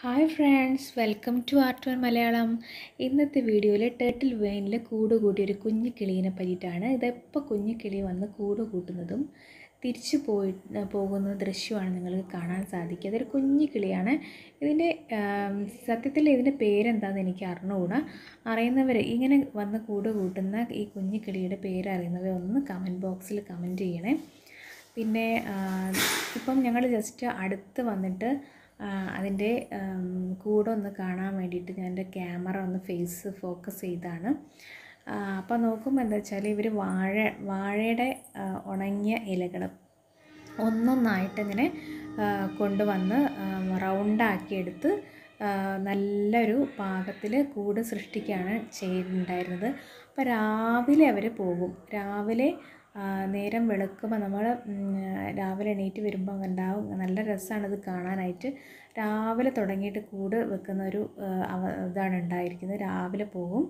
Hi friends welcome to Art One Malayalam. ഇന്നത്തെ വീഡിയോയിൽ ടേട്ടിൽ വെയിനിൽ കൂട് കൂടിയ ഒരു കുഞ്ഞു കിളീനെ പറ്റിയിട്ടാണ്. ഇതെപ്പോൾ കുഞ്ഞു കിളി വന്ന് കൂട് കൂട്ടുന്നതും തിരിച്ചു പോയി പോകുന്ന ദൃശ്യമാണ് നിങ്ങൾക്ക് കാണാൻ സാധിക്കുക. അതൊരു കുഞ്ഞു കിളിയാണ്. ഇതിന്റെ സത്യത്തിൽ ഇതിന്റെ പേരെന്താണെന്ന് എനിക്ക് അറിഞ്ഞുകൂടാ. അറിയുന്നവർ ഇങ്ങനെ വന്ന് കൂട് കൂട്ടുന്ന ഈ കുഞ്ഞു കിളിയുടെ പേര് അറിയുന്നവർ ഒന്ന് കമന്റ് ബോക്സിൽ കമന്റ് ചെയ്യണേ. പിന്നെ ഇപ്പം ഞങ്ങൾ ജസ്റ്റ് അടുത്ത് വന്നിട്ട് അതിന്റെ കൂടെ ഒന്ന് കാണാൻ വേണ്ടിയിട്ട് ഞാൻ എന്റെ ക്യാമറ ഒന്ന് ഫേസ് ഫോക്കസ് ചെയ്താണ്. അപ്പോൾ നോക്കുമ്പോൾ എന്താ വെച്ചാൽ ഇവർ വാഴ വാഴയുടെ ഉണങ്ങിയ ഇലകൾ ഒന്നൊന്നായിട്ട് ഇങ്ങനെ കൊണ്ടുവന്ന് റൗണ്ടാക്കിയെടുത്ത് നല്ലൊരു പാകത്തിൽ കൂട് സൃഷ്ടിക്കുകയാണ് ചെയ്യുന്നുണ്ടായിരുന്നത് അപ്പോൾ രാവിലെ അവർ പോകും. രാവിലെ നേരം വെളുക്കുമ്പോൾ നമ്മൾ രാവിലെ എണീറ്റ് വരുമ്പോൾ ഉണ്ടാവും നല്ല രസമാണത് കാണാനായിട്ട്. രാവിലെ തുടങ്ങിയിട്ട് കൂട് വെക്കുന്ന ഒരു ഇതാണ് ഉണ്ടായിരിക്കുന്നത്. രാവിലെ പോകും.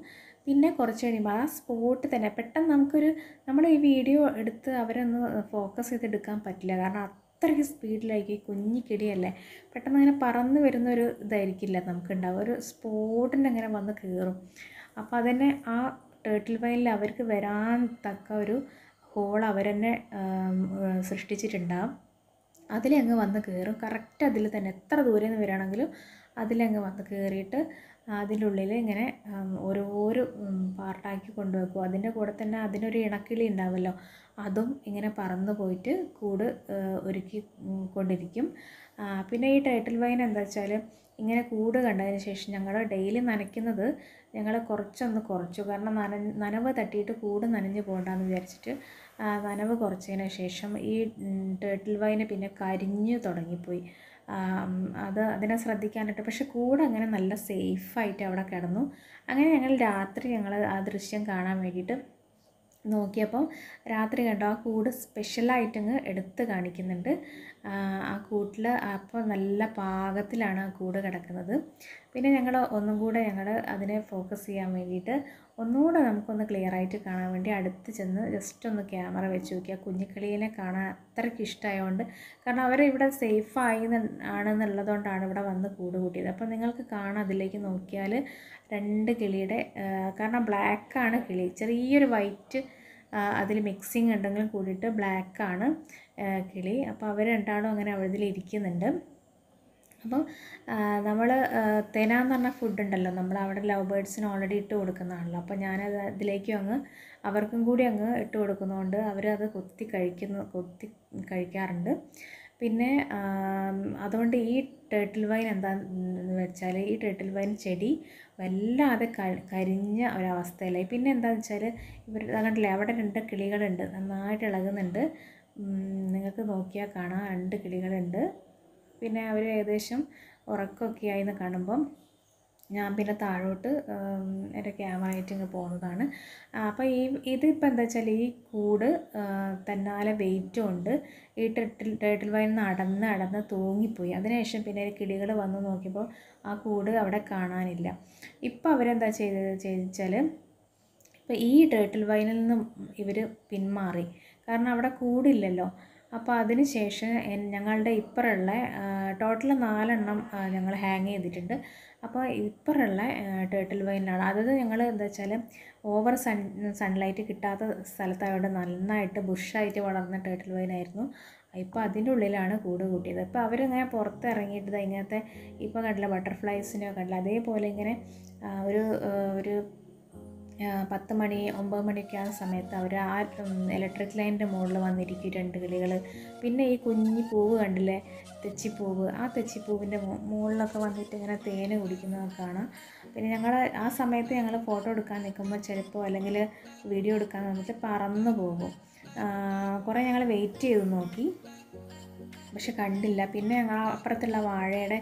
പിന്നെ കുറച്ച് കഴിയുമ്പോൾ ആ സ്പോട്ട് തന്നെ പെട്ടെന്ന് നമുക്കൊരു നമ്മൾ ഈ വീഡിയോ എടുത്ത് അവരൊന്ന് ഫോക്കസ് ചെയ്തെടുക്കാൻ പറ്റില്ല. കാരണം അത്രയ്ക്ക് സ്പീഡിലായിരിക്കും ഈ കുഞ്ഞി കിടിയല്ലേ. പെട്ടെന്ന് അങ്ങനെ പറന്ന് വരുന്ന ഒരു ഇതായിരിക്കില്ല നമുക്കുണ്ടാവുക. ഒരു സ്പോട്ടിന്റെ അങ്ങനെ വന്ന് കയറും അപ്പോൾ അതന്നെ ആ ടേട്ടിൽ വയലിൽ അവർക്ക് വരാൻ തക്ക ഒരു ഹോൾ അവരെന്നെ തന്നെ അതിലങ്ങ് വന്ന് കയറും കറക്റ്റ് അതിൽ തന്നെ എത്ര ദൂരെ നിന്ന് വരികയാണെങ്കിലും അതിലങ്ങ് വന്ന് കയറിയിട്ട് അതിന്റെ ഉള്ളിൽ ഇങ്ങനെ ഓരോ ഓരോരോ പാർട്ടാക്കി കൊണ്ടുവെക്കും. അതിന്റെ കൂടെ തന്നെ അതിനൊരു ഇണക്കിളി ഉണ്ടാവുമല്ലോ അതും ഇങ്ങനെ പറന്ന് പോയിട്ട് കൂട് ഒരുക്കി കൊണ്ടിരിക്കും. പിന്നെ ഈ ടൈറ്റിൽ വൈൻ എന്താ വെച്ചാൽ ഇങ്ങനെ കൂട് കണ്ടതിന് ശേഷം ഞങ്ങൾ ഡെയിലി നനയ്ക്കുന്നത് ഞങ്ങൾ കുറച്ചൊന്ന് കുറച്ചു. കാരണം നന നനവ് തട്ടിയിട്ട് കൂട് നനഞ്ഞു പോകണ്ടെന്ന് വിചാരിച്ചിട്ട് നനവ് കുറച്ചതിന് ശേഷം ഈ ടേട്ടിൽ വൈന് പിന്നെ കരിഞ്ഞു തുടങ്ങിപ്പോയി. അത് അതിനെ ശ്രദ്ധിക്കാനായിട്ട്. പക്ഷെ കൂടെ അങ്ങനെ നല്ല സേഫായിട്ട് അവിടെ കിടന്നു. അങ്ങനെ ഞങ്ങൾ രാത്രി ഞങ്ങൾ ആ ദൃശ്യം കാണാൻ വേണ്ടിയിട്ട് നോക്കിയപ്പോൾ രാത്രി കണ്ടോ ആ കൂട് സ്പെഷ്യലായിട്ടങ്ങ് എടുത്ത് കാണിക്കുന്നുണ്ട്. ആ കൂട്ടിൽ അപ്പോൾ നല്ല പാകത്തിലാണ് ആ കൂട് കിടക്കുന്നത്. പിന്നെ ഞങ്ങൾ ഒന്നും കൂടെ ഞങ്ങൾ അതിനെ ഫോക്കസ് ചെയ്യാൻ വേണ്ടിയിട്ട് ഒന്നുകൂടെ നമുക്കൊന്ന് ക്ലിയർ ആയിട്ട് കാണാൻ വേണ്ടി അടുത്ത് ചെന്ന് ജസ്റ്റ് ഒന്ന് ക്യാമറ വെച്ച് നോക്കി. ആ കുഞ്ഞിക്കിളീനെ കാണാൻ അത്രയ്ക്ക് ഇഷ്ടമായതുകൊണ്ട് കാരണം അവർ ഇവിടെ സേഫായി ആണെന്നുള്ളതുകൊണ്ടാണ് ഇവിടെ വന്ന് കൂട് കൂട്ടിയത് അപ്പോൾ നിങ്ങൾക്ക് കാണാം അതിലേക്ക് നോക്കിയാൽ രണ്ട് കിളിയുടെ കാരണം ബ്ലാക്കാണ് കിളി. ചെറിയൊരു വൈറ്റ് അതിൽ മിക്സിങ് ഉണ്ടെങ്കിലും കൂടിയിട്ട് ബ്ലാക്കാണ് കിളി. അപ്പോൾ അവർ രണ്ടാളും അങ്ങനെ അവിടെ ഇരിക്കുന്നുണ്ട്. അപ്പോൾ നമ്മൾ തെന എന്ന് പറഞ്ഞ ഫുഡ് ഉണ്ടല്ലോ നമ്മൾ അവിടെ ലവ് ബേർഡ്സിന് ഓൾറെഡി ഇട്ട് കൊടുക്കുന്നതാണല്ലോ. അപ്പോൾ ഞാനത് അതിലേക്കും അങ്ങ് അവർക്കും കൂടി അങ്ങ് ഇട്ട് കൊടുക്കുന്നതുകൊണ്ട് അവരത് കൊത്തി കഴിക്കുന്നു കൊത്തി കഴിക്കാറുണ്ട്. പിന്നെ അതുകൊണ്ട് ഈ ടേട്ടിൽ വൈൻ എന്താന്ന് വെച്ചാൽ ഈ ടേട്ടിൽ വൈൻ ചെടി വല്ലാതെ കരിഞ്ഞ ഒരവസ്ഥയിലായി. പിന്നെ എന്താണെന്ന് വെച്ചാൽ ഇവർ കണ്ടില്ലേ അവിടെ രണ്ട് കിളികളുണ്ട് നന്നായിട്ട് ഇളകുന്നുണ്ട്. നിങ്ങൾക്ക് നോക്കിയാൽ കാണാം രണ്ട് കിളികളുണ്ട്. പിന്നെ അവർ ഏകദേശം ഉറക്കമൊക്കെ ആയിന്ന് കാണുമ്പം ഞാൻ പിന്നെ താഴോട്ട് എന്റെ ക്യാമറ ആയിട്ട് ഇങ്ങ് പോകുന്നതാണ് അപ്പോൾ ഈ ഇതിപ്പോൾ എന്താ വെച്ചാൽ ഈ കൂട് തന്നാലെ വെയിറ്റും ഉണ്ട്. ഈ ടെട്ടിൽ ടേട്ടിൽ വയൽ നടന്ന് നടന്ന് തൂങ്ങിപ്പോയി. അതിനുശേഷം പിന്നെ കിളികൾ വന്ന് നോക്കിയപ്പോൾ ആ കൂട് അവിടെ കാണാനില്ല. ഇപ്പോൾ അവരെന്താ ചെയ്തത് ചോദിച്ചാൽ ഇപ്പോൾ ഈ ടേട്ടിൽ വയലിൽ നിന്നും ഇവർ പിന്മാറി. കാരണം അവിടെ കൂടില്ലല്ലോ. അപ്പോൾ അതിന് ശേഷം ഞങ്ങളുടെ ഇപ്പറുള്ള ടോട്ടൽ നാലെണ്ണം ഞങ്ങൾ ഹാങ് ചെയ്തിട്ടുണ്ട്. അപ്പോൾ ഇപ്പറുള്ള ടേട്ടിൽ വൈനാണ് അതായത് ഞങ്ങൾ എന്താ വെച്ചാൽ ഓവർ സൺ സൺലൈറ്റ് കിട്ടാത്ത സ്ഥലത്തായതുകൊണ്ട് നന്നായിട്ട് ബുഷായിട്ട് വളർന്ന ടേട്ടിൽ വൈനായിരുന്നു ഇപ്പോൾ അതിന്റെ ഉള്ളിലാണ് കൂട് കൂട്ടിയത്. അപ്പോൾ അവരിങ്ങനെ പുറത്തിറങ്ങിയിട്ട് ഇങ്ങനത്തെ ഇപ്പോൾ കണ്ടില്ല ബട്ടർഫ്ലൈസിനെ കണ്ടില്ല അതേപോലെ ഇങ്ങനെ ഒരു ഒരു പത്ത് മണി ഒമ്പത് മണിയൊക്കെ ആ സമയത്ത് അവർ ആ ഇലക്ട്രിക് ലൈനിന്റെ മുകളിൽ വന്നിരിക്കും രണ്ട് കിളികൾ പിന്നെ ഈ കുഞ്ഞി പൂവ് കണ്ടില്ലേ? തെച്ചിപ്പൂവ്. ആ തെച്ചിപ്പൂവിന്റെ മുകളിലൊക്കെ വന്നിട്ട് ഇങ്ങനെ തേന് കുടിക്കുന്നത് കാണാം. പിന്നെ ഞങ്ങൾ ആ സമയത്ത് ഞങ്ങൾ ഫോട്ടോ എടുക്കാൻ നിൽക്കുമ്പോൾ ചിലപ്പോൾ അല്ലെങ്കിൽ വീഡിയോ എടുക്കാൻ വന്നിട്ട് പറന്നു പോകും. കുറേ ഞങ്ങൾ വെയിറ്റ് ചെയ്ത് നോക്കി. പക്ഷെ കണ്ടില്ല. പിന്നെ ഞങ്ങൾ അപ്പുറത്തുള്ള വാഴയുടെ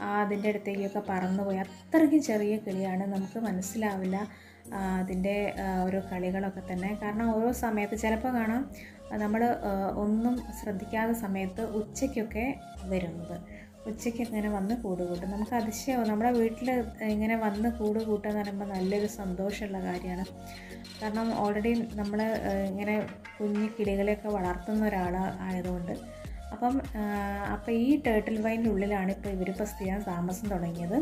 അതിന്റെ അടുത്തേക്കൊക്കെ പറന്നുപോയി. അത്രയ്ക്കും ചെറിയ കിളിയാണ്. നമുക്ക് മനസ്സിലാവില്ല അതിന്റെ ഓരോ കളികളൊക്കെ തന്നെ. കാരണം ഓരോ സമയത്ത് ചിലപ്പോൾ കാണാം നമ്മൾ ഒന്നും ശ്രദ്ധിക്കാത്ത സമയത്ത് ഉച്ചയ്ക്കൊക്കെ വരുന്നത്. ഉച്ചയ്ക്ക് ഇങ്ങനെ വന്ന് കൂട് കൂട്ടും നമുക്ക് അതിശയവും നമ്മുടെ വീട്ടിൽ ഇങ്ങനെ വന്ന് കൂട് കൂട്ടുക എന്ന് പറയുമ്പോൾ നല്ലൊരു സന്തോഷമുള്ള കാര്യമാണ്. കാരണം ഓൾറെഡി നമ്മൾ ഇങ്ങനെ കുഞ്ഞു കിളികളെയൊക്കെ വളർത്തുന്ന ഒരാൾ ആയതുകൊണ്ട് അപ്പം അപ്പോൾ ഈ ടേർട്ടിൽ വൈന്റെ ഉള്ളിലാണ് ഇപ്പോൾ ഇവരിപ്പോൾ സ്ഥിരം താമസം തുടങ്ങിയത്.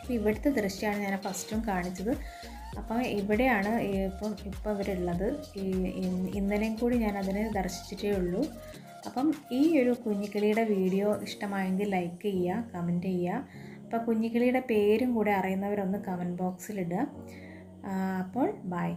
അപ്പോൾ ഇവിടുത്തെ ദൃശ്യമാണ് ഞാൻ ഫസ്റ്റും കാണിച്ചത്. അപ്പം ഇവിടെയാണ് ഇപ്പം ഇപ്പോൾ ഇവരുള്ളത് ഈ ഇന്നലെയും കൂടി ഞാൻ അതിനെ ദർശിച്ചിട്ടേ ഉള്ളൂ. അപ്പം ഈ ഒരു കുഞ്ഞിക്കിളിയുടെ വീഡിയോ ഇഷ്ടമായെങ്കിൽ ലൈക്ക് ചെയ്യുക കമന്റ് ചെയ്യുക. അപ്പോൾ കുഞ്ഞിക്കിളിയുടെ പേരും കൂടെ അറിയുന്നവരൊന്ന് കമന്റ് ബോക്സിലിടുക അപ്പോൾ ബൈ